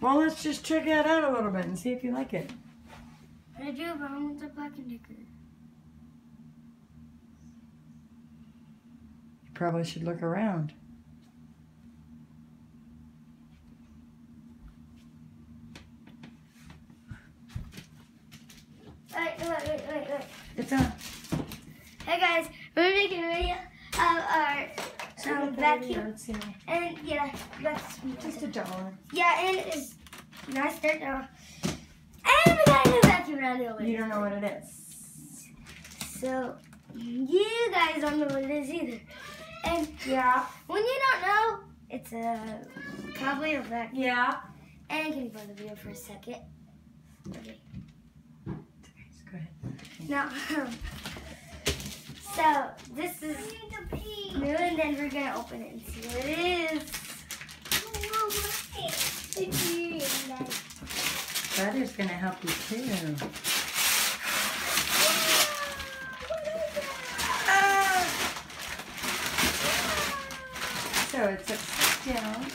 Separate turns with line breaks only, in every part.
Well, let's just check that out a little bit and see if you like it.
I do, but I want the Black and Decker.
You probably should look around.
Wait, wait, wait, wait, wait.
It's on.
Hey guys, we're making a video of our um.
Let's.
And yeah, that's
Just a dollar.
yeah, and it's nice dirt now. And we got a new vacuum around
You don't know what it is.
So you guys don't know what it is either. And yeah, when you don't know, it's a probably a vacuum.
Yeah.
And can you pause the video for a second? Okay.
Go ahead.
Now, so this is new, and then we're gonna open it and see what it is.
That is going to help you too. So it's upside down.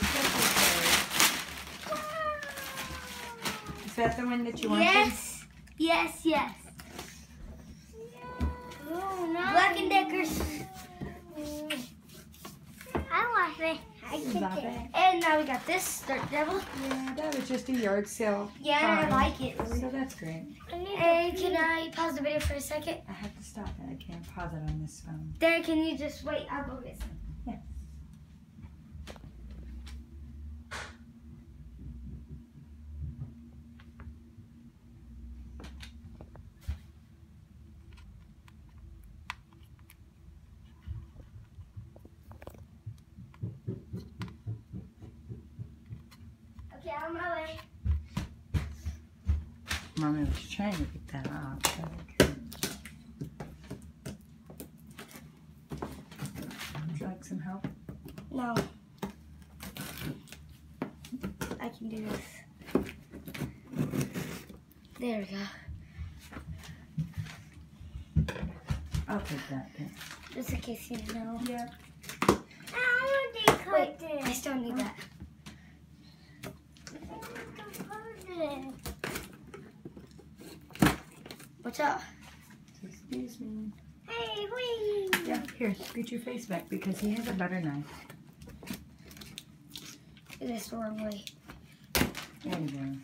Is that the one that you wanted?
Yes, yes, yes. I want it. I
can it. it.
And now we got this Dirt Devil.
Yeah, that was just a yard sale.
Yeah. I like it.
So that's great.
And can I pause the video for a second?
I have to stop it. I can't pause it on this phone.
Then can you just wait? I'll go get some.
Yeah.
I'm on.
Mommy was trying to get that off. I. Would you like some help?
No. I can do this. There we go.
I'll take that then.
Just in case you didn't know.
Yeah.
Wait, I still need that. What's up?
Excuse me.
Hey, wee!
Yeah, here, scoot your face back because he has a butter knife.
It is the wrong way.
There you go.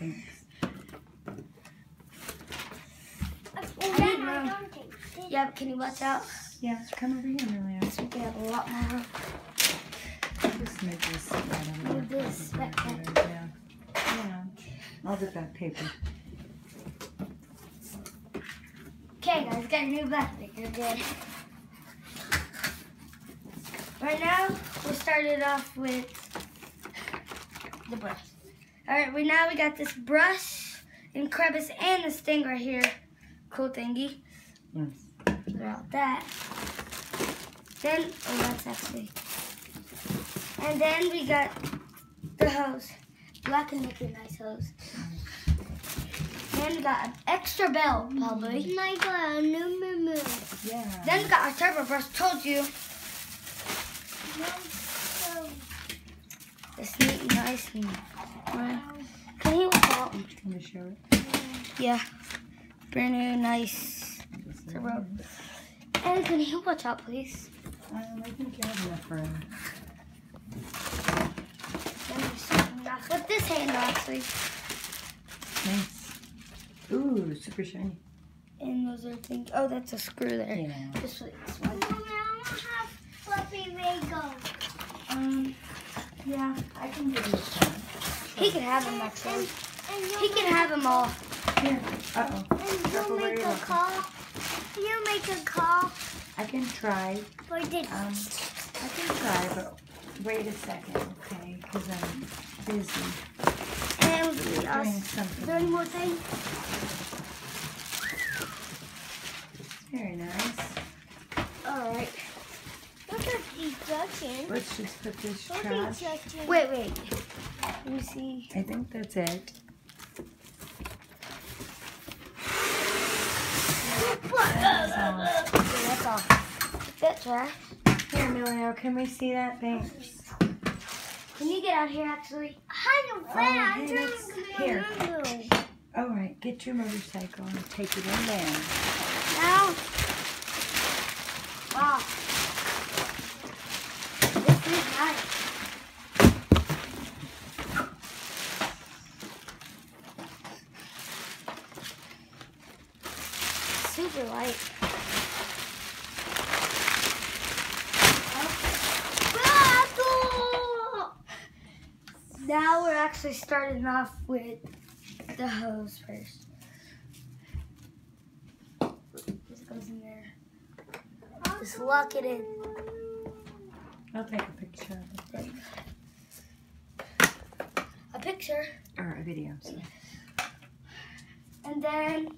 Thanks.
Oh, yeah, but can you watch out?
Yeah, come over here, Amelia.
So we can have a lot more.
Just make this. I don't know.
Move this back
Yeah. Yeah. I'll get that paper.
Okay, guys, got a new backpack. Good. Right now, we started off with the brush. All right, we now we got this brush and crevice and the sting right here. Cool thingy.
Yes.
About that. Then, oh, that's actually. And then we got the hose, black and liquid nice hose. Then we got an extra belt, probably.
My God, no, no, no.
Yeah.
Then we got our turbo brush. Told you. It's neat and nice and. Right. Can you watch out?
Can you show it?
Yeah. Brand new, nice. Turbo. And can you watch out, please?
Um, I think you have enough room.
Let me see. Not with this hand, actually.
Nice. Ooh, super shiny.
And those are things. Oh, that's a screw there.
Yeah.
Just like this one.
Mommy, I want to have fluffy Lego.
Um,
Yeah, I can give you some.
he can have them actually.
And
He can have them all.
Here. Uh-oh.
And you
where
make a
looking.
call. You make a call
I can try.
for this.
Um, I can try, but wait a second, okay? Because I'm busy
And we
doing
also, is there any more thing?
Very nice.
All right.
Look at these touching.
Let's just put this
Look
trash.
Wait, wait. Let me see.
I think that's it. That's all.
Okay, that's all. That's trash.
Here, Emilio, can we see that? Thanks.
Can you get out here actually?
I don't
Oh,
I'm trying to
here. All right, get your motorcycle and take it in there.
Now. Wow. This is nice. Super light. Now we're actually starting off with the hose first. This goes in there. Just lock it in.
I'll take a picture of it.
A picture,
Or a video. sorry.
and then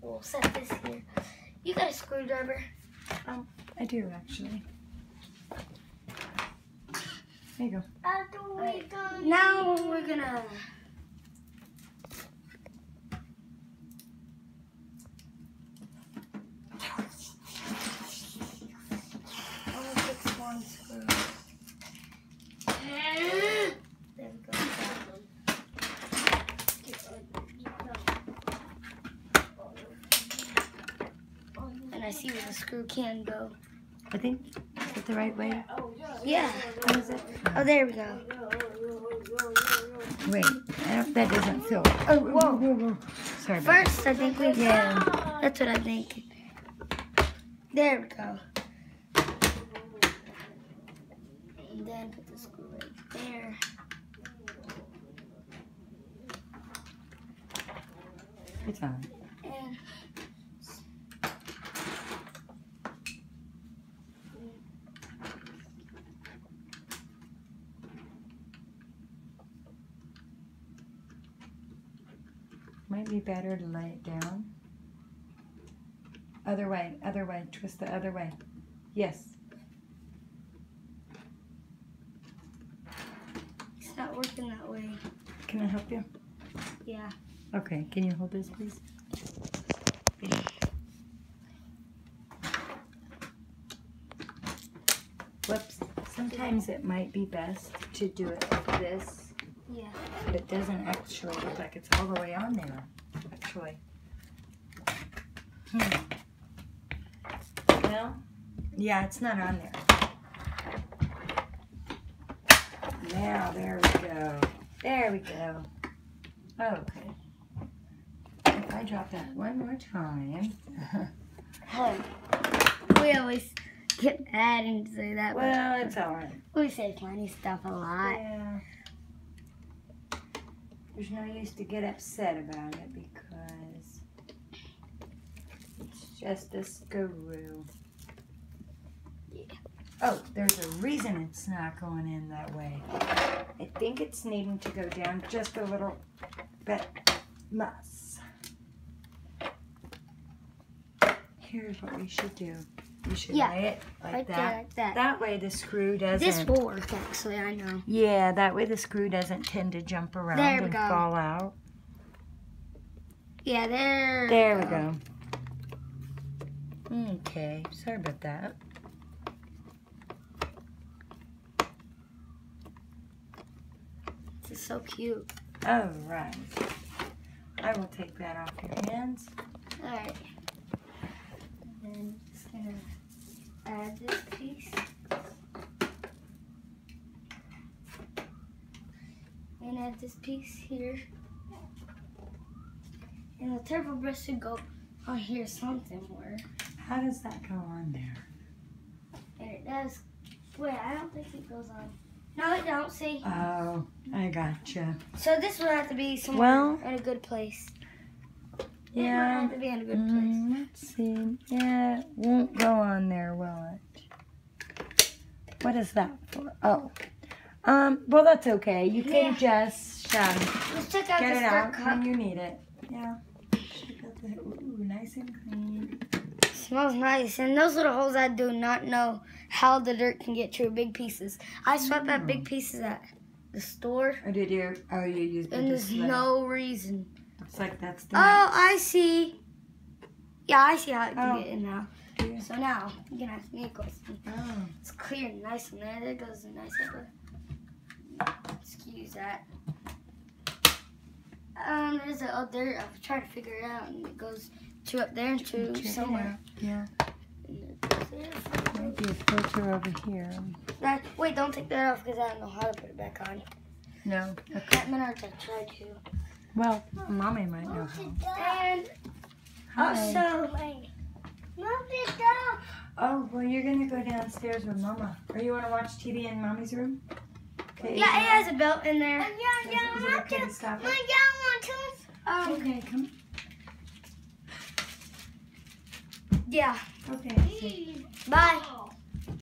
we'll set this here. You got a screwdriver?
I do, actually. There you go.
Now we're gonna. One screw. There we go. And I see where the screw can go.
I think, is it the right way?
Yeah.
How is it?
Oh, there we go.
Wait, I don't, that doesn't feel. Oh, whoa, whoa, whoa. Sorry
First, I think we.
Yeah.
That's what I think. There we go. And then put the screw right there.
It's on.
And
Might be better to lay it down. Other way, other way. Twist the other way. Yes.
it's not working that way.
Can I help you?
Yeah.
Okay, can you hold this, please? Whoops. Sometimes it might be best to do it like this,
Yeah.
but it doesn't actually look like it's all the way on there, actually. Hmm. Well, yeah, it's not on there. Now, there we go. There we go. Okay. If I drop that one more time.
We always get mad and say that,
well, it's alright.
we say funny stuff a lot.
Yeah. There's no use to get upset about it because it's just a screw.
Yeah.
Oh, there's a reason it's not going in that way. I think it's needing to go down just a little bit less. Here's what we should do. You should
Yeah,
lay it like
Right there,
that.
like that.
That way the screw doesn't.
This will work, actually, I know.
Yeah, that way the screw doesn't tend to jump around
There we
and
go.
fall out.
Yeah, there.
There we go. Okay, sorry about that.
This is so cute.
All right. I will take that off your hands.
Alright. And then just gonna add this piece. And add this piece here. And the turbo brush should go on here somewhere.
How does that go on there?
And it does. Wait, I don't think it goes on. No, it don't. See?
Oh, I gotcha.
So this would have to be somewhere
Well-
in a good place. Yeah. It would have to be in a good place.
Mm, let's see. Yeah, it won't go on there, will it? What is that for? Oh. Um, well, that's okay. You can just um,
Let's check out
get it out
cup.
when you need it. Yeah. Check out the, ooh, nice and clean.
Smells nice. And those little holes, I do not know how the dirt can get through big pieces. I swept out big pieces at the store,
Oh, did you? Oh, you used
and there's
display.
no reason.
Looks like that's the.
Oh, I see. Yeah, I see how it can
Oh.
get in now. So now, you can ask me a question.
Oh.
It's clear and nice in there. There goes a nice little excuse that. Um, there's a, oh, there, I was trying to figure it out, and it goes to up there and to
Check
somewhere.
Yeah,
And it goes there.
might be a filter over here.
That- wait, don't take that off because I don't know how to put it back on.
No. Okay.
At Menards, I tried to.
Well, mommy might know how.
And
Hi.
also,
Move it down.
Oh, well, you're gonna go downstairs with Mama. Or you want to watch TV in Mommy's room? Okay.
yeah, it has a belt in there.
Yeah,
Is
yeah,
it, is it
want
okay
to.
to stop
No,
it?
yeah, want
Um,
Okay, come.
yeah.
Okay.
Bye.